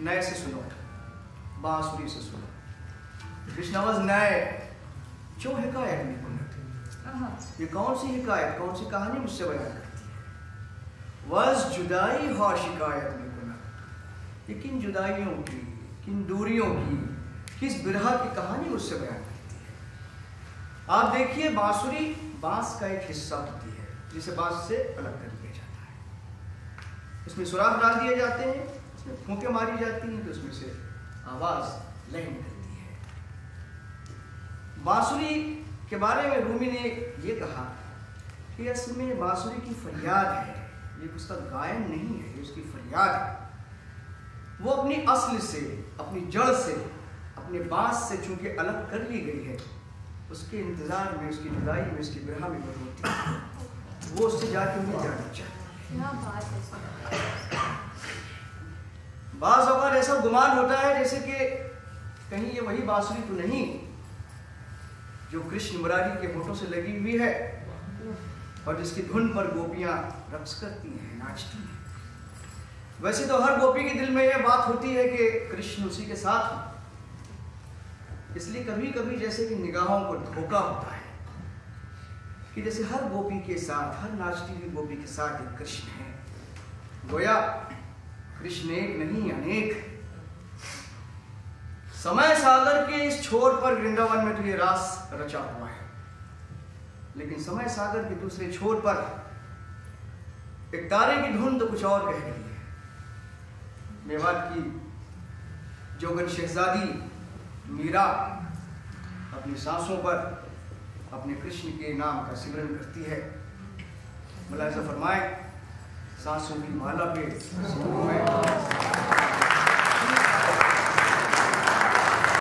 नए से सुनो बांसुरी से सुनो। कृष्ण नए। क्यों हिकायत नहीं बोलते ये कौन सी हिकायत कौन सी कहानी मुझसे बयान करती है? वज जुदाई हो शिकायत में गुना ये किन जुदाइयों की किन दूरियों की किस बिरहा की कहानी मुझसे बयान करती है? आप देखिए बांसुरी बाँस का एक हिस्सा होती है जिसे बाँस से अलग कर दिया जाता है। उसमें सुराख डाल दिए जाते हैं। उसमें फूंके मारी जाती हैं तो उसमें से आवाज़ लय निकलती है। बांसुरी के बारे में रूमी ने ये कहा कि असल में बांसुरी की फरियाद है। ये उसका गायन नहीं है, ये उसकी फरियाद है। वो अपनी असल से, अपनी जड़ से, अपने बाँस से चूँकि अलग कर ली गई है, उसके इंतज़ार में, उसकी जुदाई में, उसकी बिरहा में वो रोती है। वो उससे जाके मिल जाना सुना बाज अवत ऐसा गुमान होता है जैसे कि कहीं ये वही बांसुरी तो नहीं जो कृष्ण मुरारी के होठों से लगी हुई है और जिसकी धुन पर गोपियाँ रक्स करती हैं, नाचती हैं। वैसे तो हर गोपी के दिल में यह बात होती है कि कृष्ण उसी के साथ हो। इसलिए कभी कभी जैसे कि निगाहों को धोखा होता है कि जैसे हर गोपी के साथ, हर नाचती हुई गोपी के साथ एक कृष्ण है। गोया कृष्ण एक नहीं, अनेक। समय सागर के इस छोर पर वृंदावन में तो ये रास रचा हुआ है। लेकिन समय सागर के दूसरे छोर पर एक तारे की धुन तो कुछ और कह रही है। मेवात की जोगन शहजादी मीरा अपनी सांसों पर अपने कृष्ण के नाम का सिमरन करती है। मुलायजा फरमाए सांसों की माला पे।